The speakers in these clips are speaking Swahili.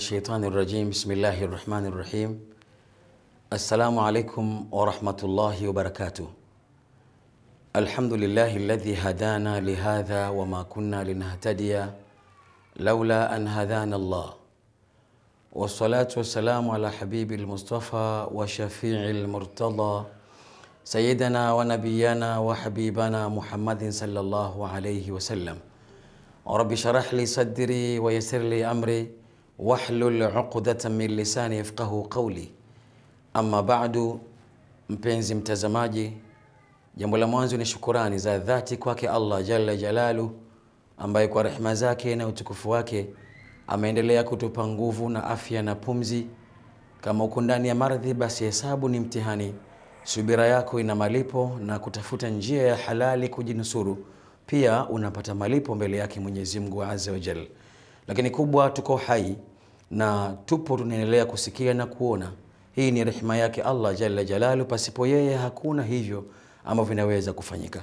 الشيطان الرجيم. بسم الله الرحمن الرحيم. السلام عليكم ورحمة الله وبركاته. الحمد لله الذي هدانا لهذا وما كنا لنهتدي لولا أن هدانا الله. والصلاة والسلام على حبيب المصطفى وشفيع المرتضى سيدنا ونبينا وحبيبنا محمد صلى الله عليه وسلم. رب شرح لي صدري ويسر لي أمري. wahlul uqdatan min lisani yafqahu qawli. Amma ba'du, mpenzi mtazamaji, jambo la mwanzo ni shukurani za dhati kwake Allah jalla jalalu, ambaye kwa rehema zake na utukufu wake ameendelea kutupa nguvu na afya na pumzi. Kama uko ndani ya maradhi, basi hesabu ni mtihani, subira yako ina malipo, na kutafuta njia ya halali kujinusuru pia unapata malipo mbele yake Mwenyezi Mungu azza wa jalla. Lakini kubwa tuko hai na tupo tunaendelea kusikia na kuona. Hii ni rehema yake Allah jalla jalalu, pasipo yeye hakuna hivyo ambavyo vinaweza kufanyika.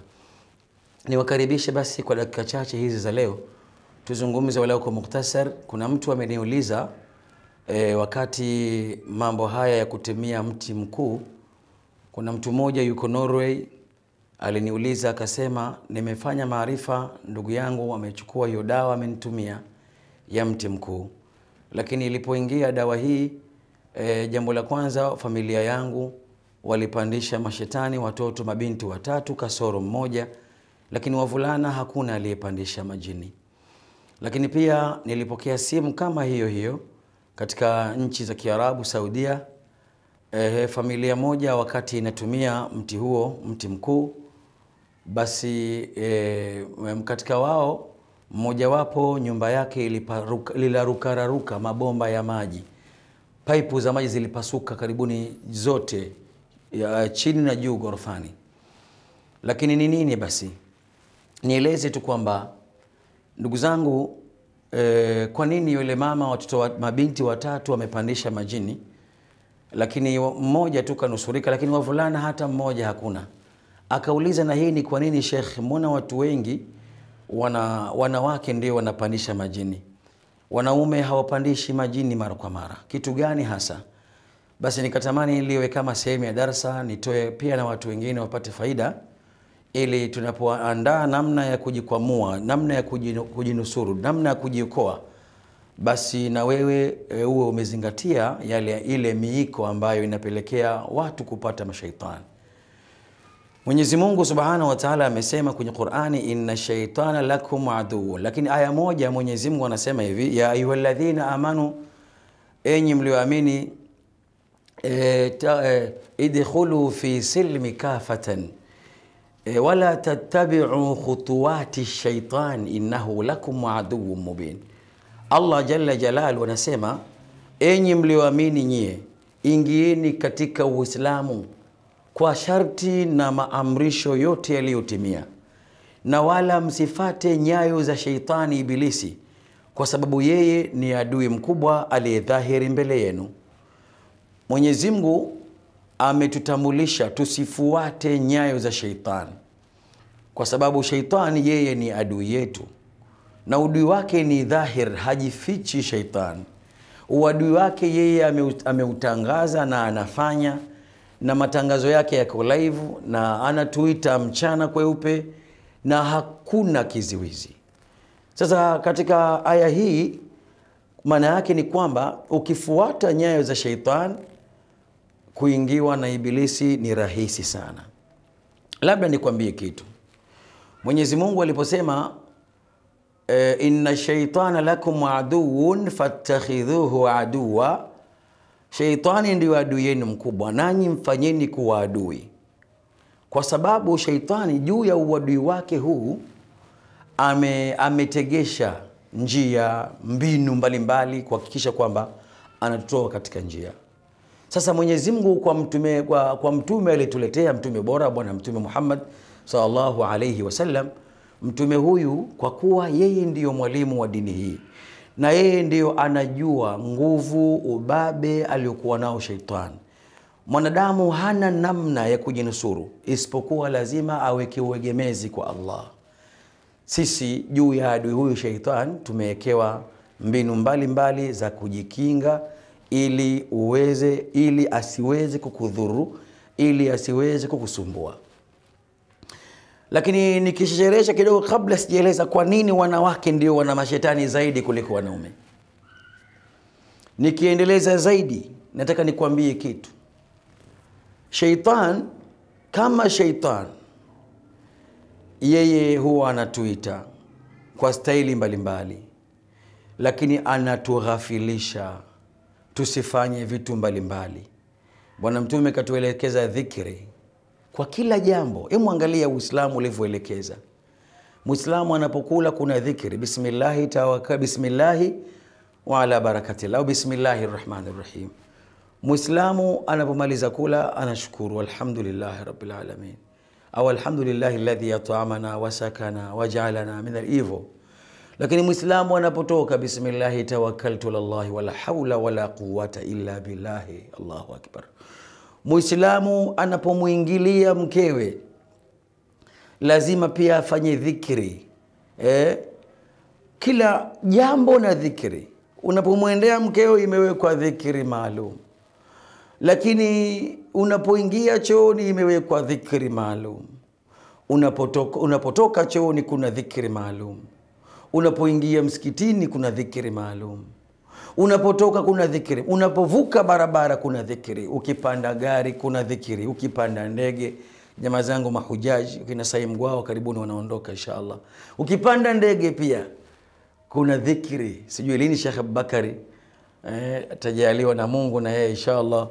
Niwakaribishe basi kwa dakika chache hizi za leo tuzungumze walau kwa muktasar. Kuna mtu ameniuliza e, wakati mambo haya ya kutemia mti mkuu, kuna mtu mmoja yuko Norway aliniuliza akasema, nimefanya maarifa, ndugu yangu amechukua hiyo dawa amenitumia ya mti mkuu, lakini ilipoingia dawa hii e, jambo la kwanza familia yangu walipandisha mashetani, watoto mabinti watatu kasoro mmoja, lakini wavulana hakuna aliyepandisha majini. Lakini pia nilipokea simu kama hiyo hiyo katika nchi za Kiarabu, Saudia. E, familia moja wakati inatumia mti huo, mti mkuu, basi e, katika wao mmojawapo nyumba yake lilarukararuka mabomba ya maji, paipu za maji zilipasuka karibuni zote ya chini na juu ghorofani. Lakini ni nini basi? Nieleze tu kwamba ndugu zangu, e, kwa nini yule mama watoto wa, mabinti watatu wamepandisha majini, lakini mmoja tu kanusurika, lakini wavulana hata mmoja hakuna. Akauliza, na hii ni kwa nini Sheikh? Mbona watu wengi wana wanawake ndio wanapandisha majini, wanaume hawapandishi majini mara kwa mara, kitu gani hasa? Basi nikatamani liwe kama sehemu ya darsa, nitoe pia na watu wengine wapate faida, ili tunapoandaa namna ya kujikwamua, namna ya kujinusuru, namna ya kujiokoa, basi na wewe uwe umezingatia yale ile miiko ambayo inapelekea watu kupata mashaitani. Mwenyezi Mungu Subhanahu wa Ta'ala amesema kwenye Qur'ani, inna shaitana lakum aduwwun. Lakini aya moja Mwenyezi Mungu anasema hivi, ya ayyuhalladhina amanu, enyi mlioamini, e, e, idkhulu fi silmi kafatan e, wala tattabi'u khutuwati shaitan innahu lakum aduwwun mubin. Allah jalla jalalu anasema, enyi mlioamini nyie, ingieni katika Uislamu kwa sharti na maamrisho yote yaliyotimia, na wala msifate nyayo za sheitani Ibilisi, kwa sababu yeye ni adui mkubwa aliyedhahiri mbele yenu. Mwenyezi Mungu ametutambulisha tusifuate nyayo za sheitani, kwa sababu sheitani yeye ni adui yetu, na udui wake ni dhahir, hajifichi sheitani. Uadui wake yeye ameutangaza na anafanya na matangazo yake yako live na anatuita mchana kweupe na hakuna kiziwizi. Sasa katika aya hii maana yake ni kwamba ukifuata nyayo za sheitan kuingiwa na ibilisi ni rahisi sana. Labda nikwambie kitu. Mwenyezi Mungu aliposema e, inna shaitana lakum aduun fattakhidhuhu aduwa Sheitani ndiyo adui yenu mkubwa, nanyi mfanyeni kuwa adui, kwa sababu sheitani juu ya uadui wake huu ame, ametegesha njia, mbinu mbalimbali kuhakikisha kwamba anatutoa katika njia. Sasa Mwenyezi Mungu kwa mtume, kwa, kwa mtume aliyetuletea mtume bora Bwana Mtume Muhammad sallallahu alaihi wasallam. Mtume huyu kwa kuwa yeye ndiyo mwalimu wa dini hii na yeye ndiyo anajua nguvu, ubabe aliyokuwa nao sheitani. Mwanadamu hana namna ya kujinusuru isipokuwa lazima aweke uegemezi kwa Allah. Sisi juu ya adui huyu sheitani tumewekewa mbinu mbalimbali mbali za kujikinga ili uweze ili asiweze kukudhuru ili asiweze kukusumbua lakini nikisherehesha kidogo kabla sijaeleza kwa nini wanawake ndio wana mashetani zaidi kuliko wanaume. Nikiendeleza zaidi nataka nikuambie kitu. Sheitan kama sheitan yeye huwa anatuita kwa staili mbalimbali. Mbali. lakini anatughafilisha tusifanye vitu mbalimbali. Bwana mtume katuelekeza dhikri kwa kila jambo Hebu angalia uislamu ulivyoelekeza. Mwislamu anapokula kuna dhikri bismillahi tawaka bismillahi waala barakatillah au bismillahi rahmani rahim mwislamu anapomaliza kula anashukuru alhamdulillahi rabilalamin au alhamdulillahi ladhi yatamana wasakana wajalana min hivo lakini Muislamu anapotoka bismillahi tawakkaltu lallahi wala haula wala quwata illa billahi allahu akbar mwislamu anapomwingilia mkewe lazima pia afanye dhikri eh? kila jambo na dhikri. Unapomwendea mkeo imewekwa dhikri maalum. Lakini unapoingia chooni imewekwa dhikri maalum. Unapotoka, unapotoka chooni kuna dhikri maalum. Unapoingia msikitini kuna dhikri maalum unapotoka kuna dhikiri, unapovuka barabara kuna dhikiri, ukipanda gari kuna dhikiri, ukipanda ndege. Jamaa zangu mahujaji kina saimgwao karibuni wanaondoka inshallah. Ukipanda ndege pia kuna dhikiri, sijui lini shekh abubakari eh, atajaliwa na mungu na yeye inshallah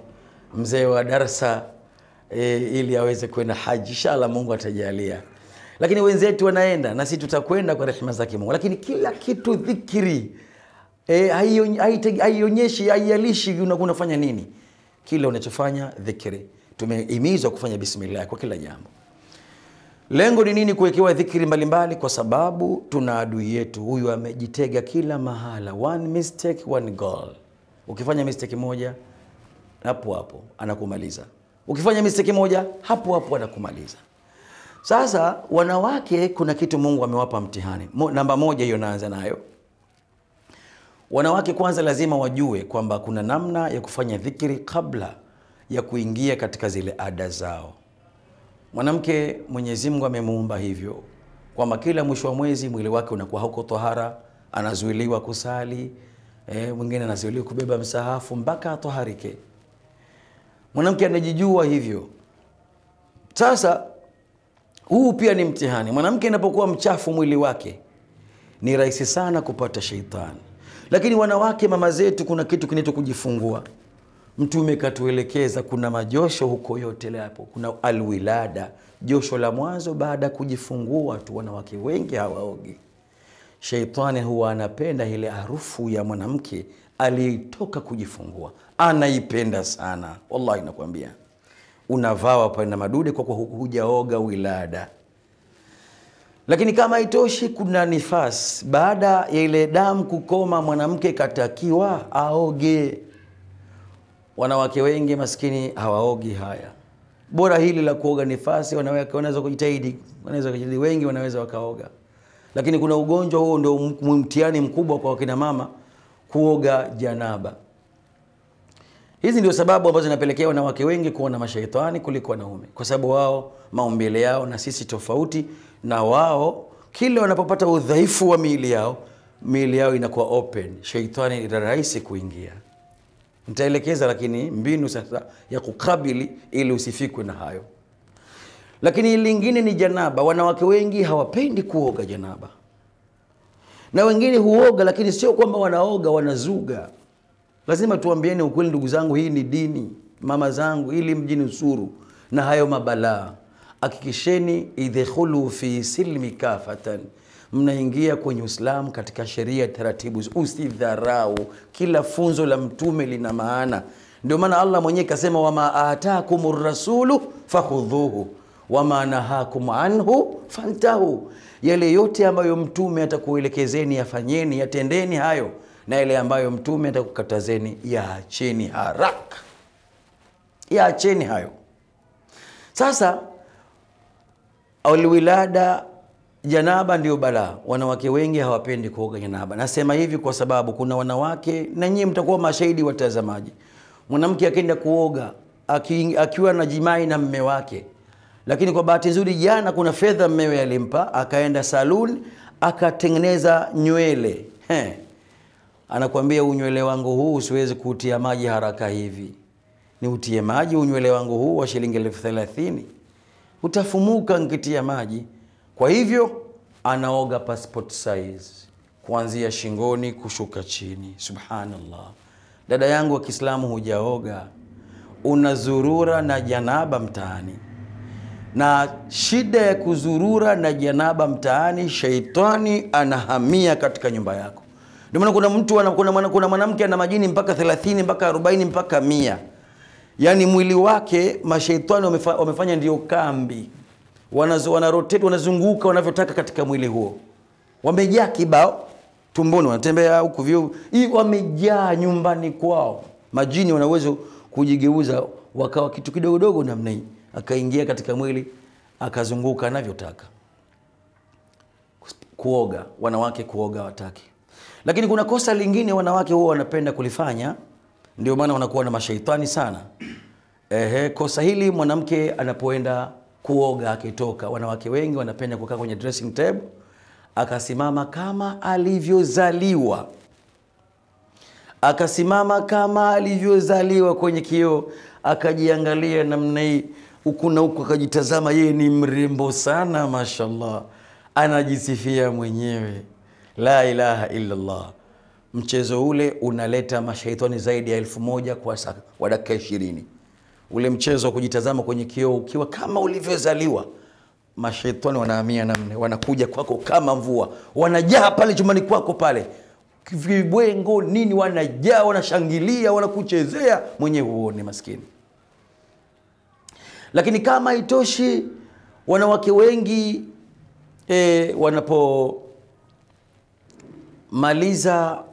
mzee wa darsa eh, ili aweze kwenda haji. Inshallah mungu atajalia. Lakini wenzetu wanaenda na sisi tutakwenda kwa rehema zake mungu. Lakini kila kitu dhikri e, haionyeshi haialishi unafanya nini. Kile unachofanya dhikri tumehimizwa kufanya bismillah kwa kila jambo. Lengo ni nini kuwekewa dhikri mbalimbali? Kwa sababu tuna adui yetu. Huyu amejitega kila mahala. One mistake one goal. Ukifanya mistake moja hapo hapo anakumaliza. Ukifanya mistake moja hapo hapo anakumaliza. Sasa wanawake kuna kitu mungu amewapa mtihani. Namba moja hiyo naanza nayo wanawake kwanza lazima wajue kwamba kuna namna ya kufanya dhikri kabla ya kuingia katika zile ada zao. Mwanamke mwenyezi mungu amemuumba hivyo kwamba kila mwisho wa mwezi mwili wake unakuwa hauko tohara anazuiliwa kusali e, mwingine anazuiliwa kubeba msahafu mpaka atoharike. Mwanamke anajijua hivyo. Sasa huu pia ni mtihani. Mwanamke inapokuwa mchafu mwili wake ni rahisi sana kupata sheitani lakini wanawake mama zetu kuna kitu kinaitwa kujifungua mtume katuelekeza kuna majosho huko yote lapo, kuna alwilada josho la mwanzo baada ya kujifungua tu. Wanawake wengi hawaogi. Sheitani huwa anapenda ile harufu ya mwanamke aliyetoka kujifungua. Anaipenda sana. Wallahi nakwambia. Unavaa pale na madude kwa kuwa hujaoga wilada lakini kama itoshi, kuna nifasi. baada ya ile damu kukoma mwanamke katakiwa aoge. Wanawake wengi maskini hawaogi haya. Bora hili la kuoga nifasi wanaweza kujitahidi. Wanaweza kujitahidi. Wengi wanaweza wakaoga. Lakini kuna ugonjwa huo ndio mtihani mkubwa kwa wakina mama kuoga janaba hizi ndio sababu ambazo zinapelekea wanawake wengi kuwa na mashaitani kuliko wanaume. Kwa sababu wao maumbile yao na sisi tofauti na wao kila wanapopata udhaifu wa miili yao miili yao inakuwa open. Sheitani ina rahisi kuingia. Nitaelekeza lakini mbinu sasa ya kukabili ili usifikwe na hayo. Lakini lingine ni janaba. Wanawake wengi hawapendi kuoga janaba. Na wengine huoga lakini sio kwamba wanaoga wanazuga lazima tuambieni ukweli ndugu zangu hii ni dini mama zangu ili mjini usuru na hayo mabalaa. Hakikisheni idkhulu fi silmi kafatan mnaingia kwenye uislamu katika sheria taratibu usidharau. Kila funzo la mtume lina maana. Ndio maana allah mwenyewe kasema wama atakum rasulu fakhudhuhu wama nahakum anhu fantahu. Yale yote ambayo mtume atakuelekezeni yafanyeni yatendeni hayo na ile ambayo mtume atakukatazeni yaacheni haraka yaacheni hayo sasa alwilada janaba ndio balaa. Wanawake wengi hawapendi kuoga janaba. Nasema hivi kwa sababu kuna wanawake, na nyie mtakuwa mashahidi, watazamaji. Mwanamke akienda kuoga aki, akiwa na jimai na mme wake, lakini kwa bahati nzuri jana kuna fedha mmewe alimpa, akaenda saluni akatengeneza nywele. Anakuambia unywele wangu huu siwezi kutia maji haraka hivi, ni utie maji unywele wangu huu wa shilingi elfu thelathini utafumuka nkitia maji. Kwa hivyo anaoga passport size kuanzia shingoni kushuka chini. Subhanallah, dada yangu wa Kiislamu, hujaoga unazurura na janaba mtaani, na shida ya kuzurura na janaba mtaani, sheitani anahamia katika nyumba yako. Ndio maana kuna mtu ana- kuna mwana- kuna mwanamke ana majini mpaka 30 mpaka 40 mpaka mia. Yaani mwili wake mashaitani wamefa, wamefanya ndio kambi, Wanazo- wanarotate wanazunguka wanavyotaka katika mwili huo, wamejaa kibao tumboni, wanatembea huku vyo, hii wamejaa nyumbani kwao. Majini wana uwezo kujigeuza wakawa kitu kidogo dogo namna hii, akaingia katika mwili akazunguka anavyotaka. Kuoga, wanawake kuoga wataki, lakini kuna kosa lingine wanawake huwa wanapenda kulifanya, ndio maana wanakuwa na mashaitani sana. Ehe, kosa hili mwanamke anapoenda kuoga akitoka, wanawake wengi wanapenda kukaa kwenye dressing table akasimama kama alivyozaliwa, akasimama kama alivyozaliwa kwenye kioo, akajiangalia namna hii huku na huku, akajitazama, yeye ni mrembo sana, mashallah, anajisifia mwenyewe. La ilaha illallah. Mchezo ule unaleta mashaitani zaidi ya elfu moja kwa, kwa dakika ishirini ule mchezo wa kujitazama kwenye kioo ukiwa kama ulivyozaliwa, mashaitani wanahamia namne, wanakuja kwako kama mvua, wanajaa pale chumbani kwako pale, vibwengo nini, wanajaa, wanashangilia, wanakuchezea, mwenye huone maskini. Lakini kama haitoshi, wanawake wengi e, wanapomaliza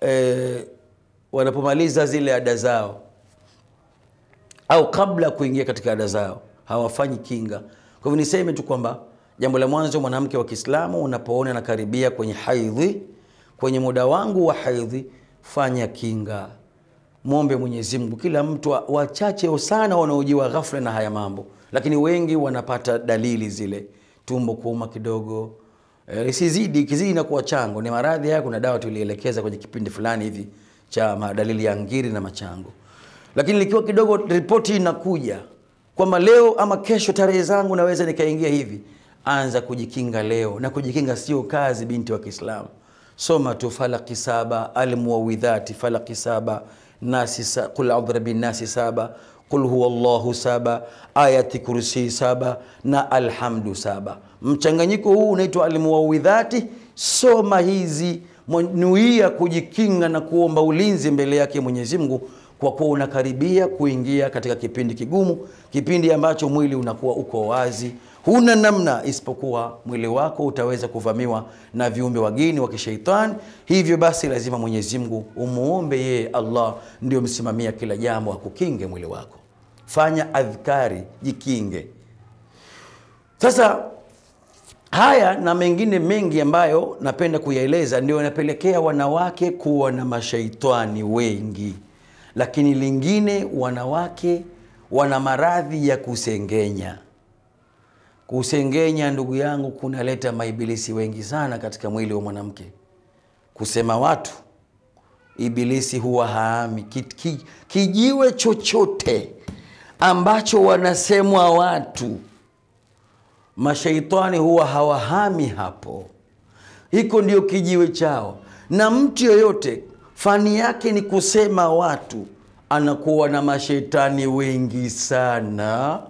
eh, wanapomaliza zile ada zao au kabla kuingia katika ada zao hawafanyi kinga. Kwa hivyo niseme tu kwamba jambo la mwanzo, mwanamke wa Kiislamu unapoona anakaribia kwenye haidhi, kwenye muda wangu wa haidhi, fanya kinga, mwombe Mwenyezi Mungu. Kila mtu wa- wachache sana wanaojiwa ghafla na haya mambo, lakini wengi wanapata dalili zile, tumbo kuuma kidogo Eh, isizidi, ikizidi inakuwa chango. Ni maradhi haya, kuna dawa tulielekeza kwenye kipindi fulani hivi cha madalili ya ngiri na machango lakini likiwa kidogo, ripoti inakuja kwamba leo ama kesho tarehe zangu naweza nikaingia hivi, anza kujikinga leo. Na kujikinga sio kazi, binti wa Kiislamu, soma tu falaki saba, almuwawidhati falaki saba, nasi sa, kul audhu birabbin nasi saba, kul huwa llahu saba, ayati kursi saba na alhamdu saba. Mchanganyiko huu unaitwa almuawidhati. Soma hizi, nuia kujikinga na kuomba ulinzi mbele yake Mwenyezi Mungu kwa kuwa unakaribia kuingia katika kipindi kigumu, kipindi ambacho mwili unakuwa uko wazi, huna namna isipokuwa mwili wako utaweza kuvamiwa na viumbe wageni wa kisheitani. Hivyo basi, lazima Mwenyezi Mungu umuombe yeye Allah, ndio msimamia kila jambo, akukinge mwili wako. Fanya adhkari, jikinge. Sasa haya na mengine mengi ambayo napenda kuyaeleza ndio yanapelekea wanawake kuwa na mashaitani wengi lakini lingine, wanawake wana maradhi ya kusengenya. Kusengenya, ndugu yangu, kunaleta maibilisi wengi sana katika mwili wa mwanamke. Kusema watu, ibilisi huwa haami ki, ki, kijiwe chochote ambacho wanasemwa watu, mashaitani huwa hawahami hapo. Hiko ndio kijiwe chao, na mtu yoyote fani yake ni kusema watu, anakuwa na mashetani wengi sana.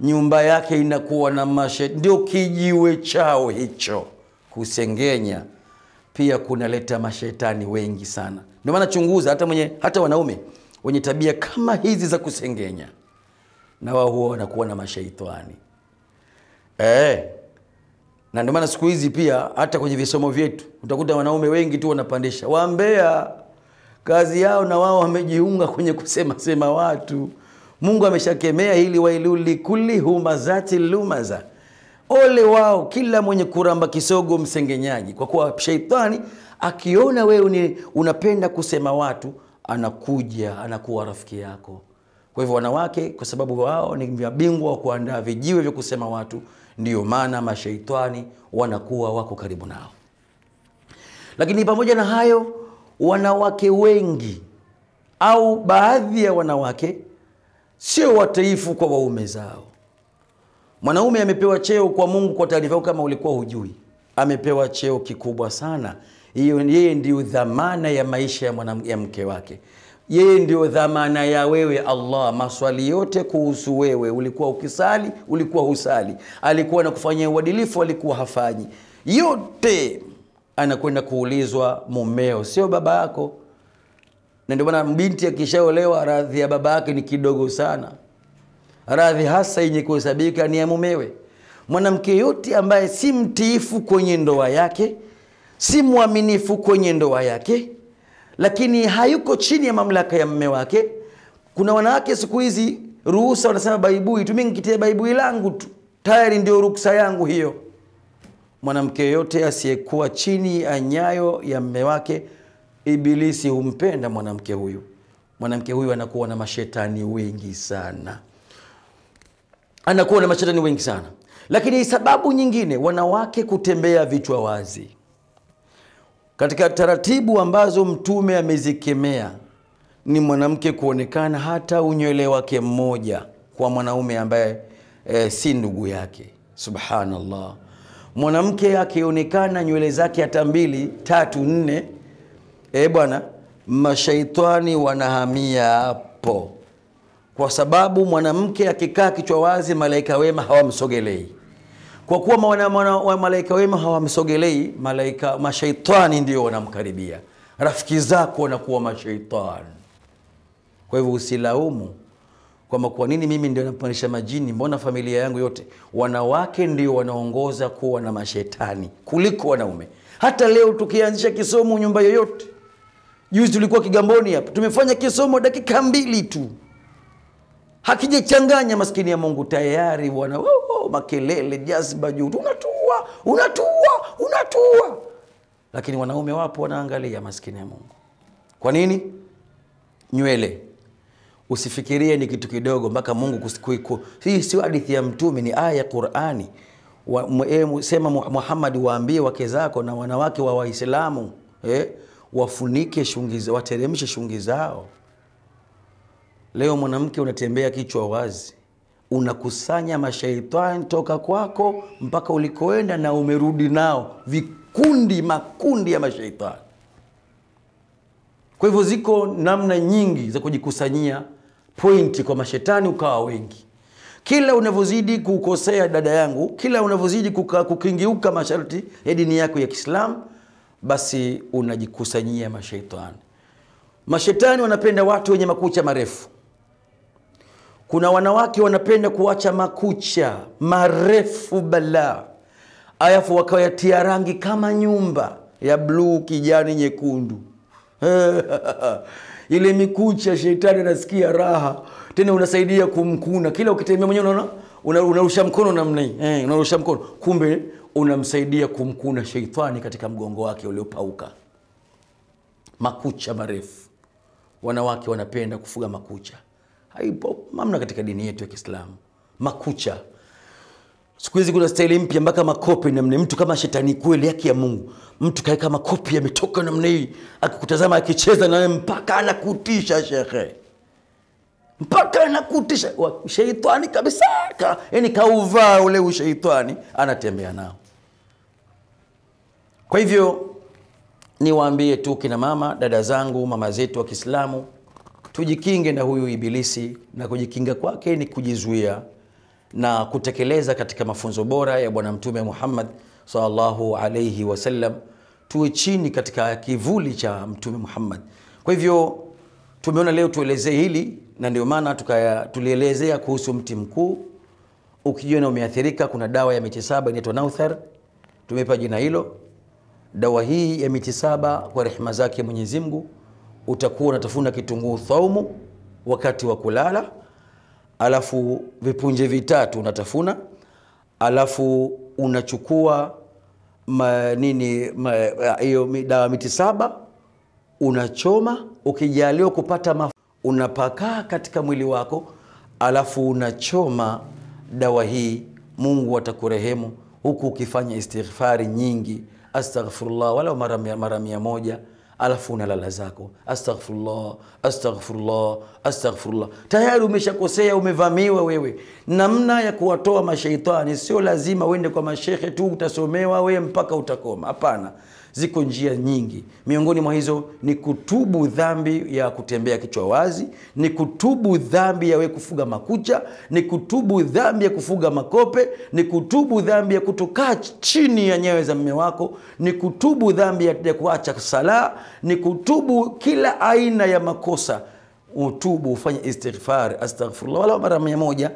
Nyumba yake inakuwa na mashetani, ndio kijiwe chao hicho. Kusengenya pia kunaleta mashetani wengi sana. Ndio maana chunguza, hata mwenye hata wanaume wenye tabia kama hizi za kusengenya, na wao huwa wanakuwa na mashaitani eh. Na ndio maana siku hizi pia hata kwenye visomo vyetu utakuta wanaume wengi tu wanapandisha. Waambea kazi yao na wao wamejiunga kwenye kusema sema watu. Mungu ameshakemea hili, wailuli kulli humazati lumaza, ole wao kila mwenye kuramba kisogo msengenyaji. Kwa kuwa sheitani akiona wewe ni unapenda kusema watu anakuja anakuwa rafiki yako. Kwa hivyo wanawake kwa sababu wao ni mabingwa wa kuandaa vijiwe vya kusema watu ndio maana masheitani wanakuwa wako karibu nao. Lakini pamoja na hayo wanawake wengi au baadhi ya wanawake sio wataifu kwa waume zao. Mwanaume amepewa cheo kwa mungu kwa taarifa yako kama ulikuwa hujui. Amepewa cheo kikubwa sana. Yeye ndio dhamana ya maisha ya mke wake yeye ndio dhamana ya wewe allah. Maswali yote kuhusu wewe. Ulikuwa ukisali ulikuwa husali. Alikuwa anakufanyia uadilifu alikuwa hafanyi. Yote anakwenda kuulizwa mumeo sio baba yako. Na ndio maana binti akishaolewa radhi ya baba yake ni kidogo sana. Radhi hasa yenye kuhesabika ni ya mumewe. Mwanamke yote ambaye si mtiifu kwenye ndoa yake si mwaminifu kwenye ndoa yake lakini hayuko chini ya mamlaka ya mme wake. Kuna wanawake siku hizi ruhusa wanasema baibui. Tu mimi nkitia baibui langu tu. Tayari ndio ruksa yangu hiyo. Mwanamke yote asiyekuwa chini ya nyayo ya mme wake ibilisi humpenda mwanamke huyu. Mwanamke huyu anakuwa na mashetani wengi sana. Anakuwa na mashetani wengi sana. Lakini sababu nyingine wanawake kutembea vichwa wazi katika taratibu ambazo mtume amezikemea ni mwanamke kuonekana hata unywele wake mmoja kwa mwanaume ambaye e, si ndugu yake. Subhanallah. Mwanamke akionekana nywele zake hata mbili tatu nne e bwana mashaitani wanahamia hapo. Kwa sababu mwanamke akikaa kichwa wazi malaika wema hawamsogelei kwa kuwa malaika wema hawamsogelei malaika mashaitani ndio wanamkaribia. Rafiki zako wanakuwa mashaitani kwa hivyo usilaumu kwamba kwa nini mimi ndio napandisha majini? Mbona familia yangu yote? Wanawake ndio wanaongoza kuwa na mashetani kuliko wanaume. Hata leo tukianzisha kisomo nyumba yoyote. Juzi tulikuwa kigamboni hapa. Tumefanya kisomo dakika mbili tu hakijachanganya maskini ya mungu tayari bwana oh, oh, makelele jazba juu. Unatua unatua unatua. Lakini wanaume wapo wanaangalia maskini ya mungu. Kwa nini? Nywele. Usifikirie ni kitu kidogo mpaka mungu hii sio hadithi ya mtume ni aya ya qurani. Wa, e, sema muhammadi waambie wake zako na wanawake wa waislamu eh, wafunike shungi wateremshe shungi zao leo mwanamke unatembea kichwa wazi unakusanya mashaitani toka kwako mpaka ulikoenda na umerudi nao vikundi makundi ya mashaitani. Kwa hivyo ziko namna nyingi za kujikusanyia pointi kwa mashetani ukawa wengi. Kila unavyozidi kukosea dada yangu kila unavyozidi kukingiuka masharti ya dini yako ya kiislamu basi unajikusanyia mashaitani. Mashetani wanapenda watu wenye makucha marefu kuna wanawake wanapenda kuacha makucha marefu balaa alafu wakayatia rangi kama nyumba ya bluu kijani nyekundu. Ile mikucha shetani anasikia raha. Tena unasaidia kumkuna. Kila ukitembea mwenyewe unaona una, unarusha mkono namna hii. Eh, unarusha mkono. Kumbe unamsaidia kumkuna sheitani katika mgongo wake uliopauka. Makucha marefu. Wanawake wanapenda kufuga makucha haipo. Mamna katika dini yetu ya kiislamu. Makucha. Siku hizi kuna staili mpya mpaka makopi namna mtu kama shetani kweli haki ya mungu. Mtu kaeka makopi ametoka namna hii. Akikutazama akicheza nawe mpaka anakutisha shekhe mpaka anakutisha. Sheitani kabisa. Ka, yani kauvaa ule usheitani anatembea nao. Kwa hivyo niwaambie tu kina mama dada zangu mama zetu wa kiislamu tujikinge na huyu ibilisi na kujikinga kwake ni kujizuia na kutekeleza katika mafunzo bora ya bwana mtume muhammad sallallahu alaihi wasallam tuwe chini katika kivuli cha mtume muhammad. Kwa hivyo tumeona leo tuelezee hili na ndio maana tulielezea kuhusu mti mkuu. Ukijiona umeathirika kuna dawa ya miti saba inaitwa nauthar. Tumepa jina hilo. Dawa hii ya miti saba kwa rehema zake mwenyezi mungu utakuwa unatafuna kitunguu thaumu wakati wa kulala alafu vipunje vitatu unatafuna alafu unachukua ma, nini hiyo ma, dawa miti saba unachoma, ukijaliwa kupata mafuta unapakaa katika mwili wako, alafu unachoma dawa hii. Mungu atakurehemu huku ukifanya istighfari nyingi, astaghfirullah wala mara mia, moja alafu unalala zako astaghfirullah astaghfirullah astaghfirullah. Tayari umeshakosea, umevamiwa wewe. Namna ya kuwatoa mashaitani sio lazima uende kwa mashehe tu utasomewa wewe mpaka utakoma. Hapana, ziko njia nyingi. Miongoni mwa hizo ni kutubu dhambi ya kutembea kichwa wazi, ni kutubu dhambi ya wewe kufuga makucha, ni kutubu dhambi ya kufuga makope, ni kutubu dhambi ya kutokaa chini ya nyayo za mme wako, ni kutubu dhambi ya, ya kuacha sala, ni kutubu kila aina ya makosa. Utubu, ufanye istighfar, astaghfirullah wala mara mia moja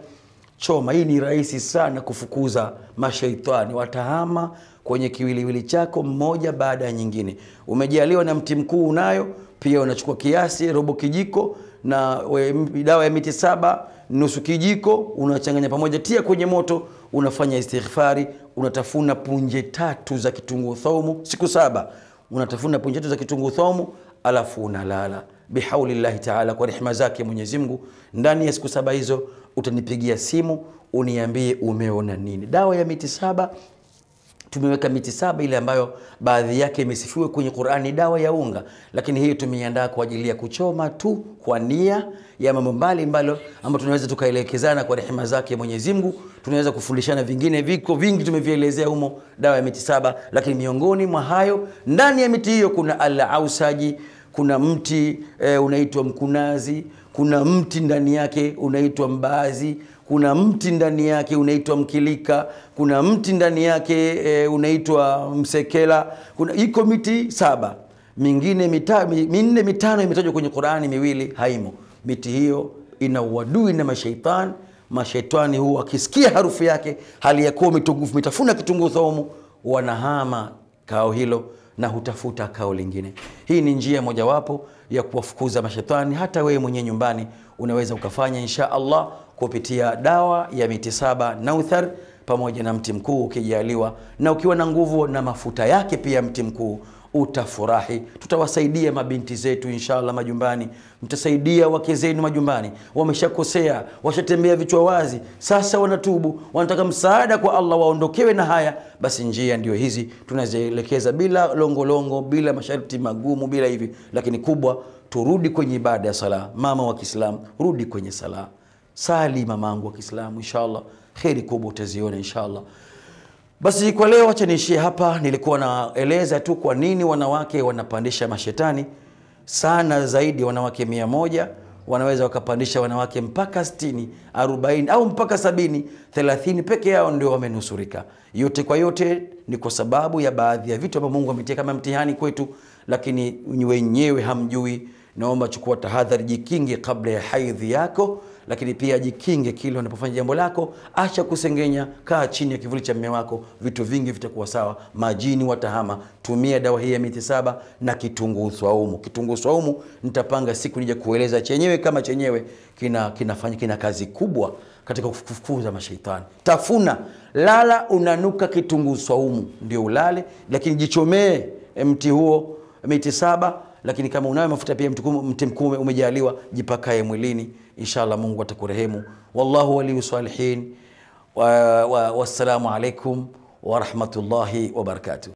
choma. Hii ni rahisi sana kufukuza mashaitani, watahama kwenye kiwiliwili chako mmoja baada ya nyingine. Umejaliwa na mti mkuu unayo, pia unachukua kiasi robo kijiko na we, dawa ya miti saba nusu kijiko, unachanganya pamoja, tia kwenye moto, unafanya istighfari, unatafuna punje tatu za kitunguu thaumu siku saba, unatafuna punje tatu za kitunguu thaumu, alafu unalala bihaulillahi taala, kwa rehema zake Mwenyezi Mungu. Ndani ya siku saba hizo utanipigia simu uniambie umeona nini. Dawa ya miti saba tumeweka miti saba ile ambayo baadhi yake imesifiwa kwenye Qur'ani, dawa ya unga, lakini hii tumeiandaa kwa ajili ya kuchoma tu kwa nia ya mambo mbalimbali ambayo tunaweza tukaelekezana kwa rehema zake Mwenyezi Mungu. Tunaweza kufundishana vingine, viko vingi tumevielezea humo, dawa ya miti saba. Lakini miongoni mwa hayo, ndani ya miti hiyo kuna al-ausaji, kuna mti e, unaitwa mkunazi, kuna mti ndani yake unaitwa mbaazi, kuna mti ndani yake unaitwa mkilika, kuna mti ndani yake e, unaitwa msekela. Kuna iko miti saba, mingine mita, minne mitano imetajwa kwenye Qur'ani, miwili haimo. Miti hiyo ina uadui na mashaitani. Mashaitani huwa akisikia harufu yake, hali ya kuwa mitafuna kitunguu thomu, wanahama kao hilo na hutafuta kao lingine. Hii ni njia mojawapo ya kuwafukuza mashetani. Hata wewe mwenyewe nyumbani unaweza ukafanya insha Allah kupitia dawa ya miti saba Nauthar pamoja na mti mkuu ukijaliwa, na ukiwa na nguvu na mafuta yake pia mti mkuu utafurahi. Tutawasaidia mabinti zetu inshallah majumbani, mtasaidia wake zenu majumbani. Wameshakosea, washatembea vichwa wazi, sasa wanatubu, wanataka msaada kwa Allah, waondokewe na haya. Basi njia ndio hizi tunazielekeza, bila longolongo longo, bila masharti magumu, bila hivi, lakini kubwa turudi kwenye ibada ya sala. Mama wa Kiislamu, rudi kwenye sala, sali mamangu wa Kiislamu, inshallah kheri kubwa utaziona inshallah. Basi kwa leo acha niishie hapa. Nilikuwa naeleza tu kwa nini wanawake wanapandisha mashetani sana zaidi. Wanawake mia moja wanaweza wakapandisha wanawake mpaka sitini, arobaini au mpaka sabini, thelathini peke yao ndio wamenusurika. Yote kwa yote ni kwa sababu ya baadhi ya vitu ambavyo Mungu ametia kama mtihani kwetu, lakini wenyewe hamjui. Naomba chukua tahadhari, jikinge kabla ya haidhi yako lakini pia jikinge kile unapofanya jambo lako. Acha kusengenya, kaa chini ya kivuli cha mme wako, vitu vingi vitakuwa sawa. Majini watahama. Tumia dawa hii ya miti saba na kitunguu swaumu. Kitunguu swaumu nitapanga siku nije kueleza chenyewe kama chenyewe kina kinafanya kina kazi kubwa katika kufukuza mashaitani. Tafuna, lala, unanuka kitunguu swaumu ndio ulale, lakini jichomee mti huo, miti saba lakini kama unayo mafuta pia mti mkuu umejaliwa, jipakae mwilini. Inshallah Mungu atakurehemu. Wallahu waliyu salihin. Wassalamu wa, alaikum wa rahmatullahi wa barakatuh.